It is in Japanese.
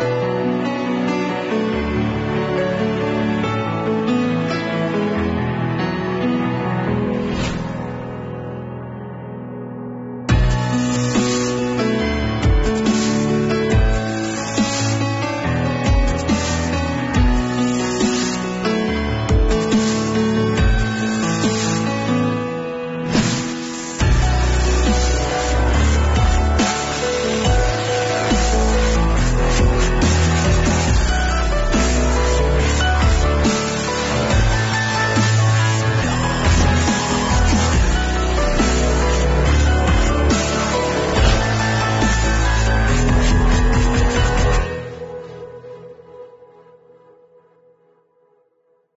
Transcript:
あ!